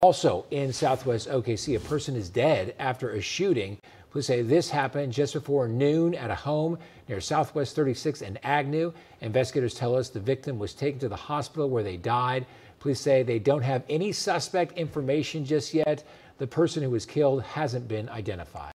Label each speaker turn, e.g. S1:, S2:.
S1: Also in southwest OKC, a person is dead after a shooting. Police say this happened just before noon at a home near Southwest 36 and Agnew. Investigators tell us the victim was taken to the hospital where they died. Police say they don't have any suspect information just yet. The person who was killed hasn't been identified.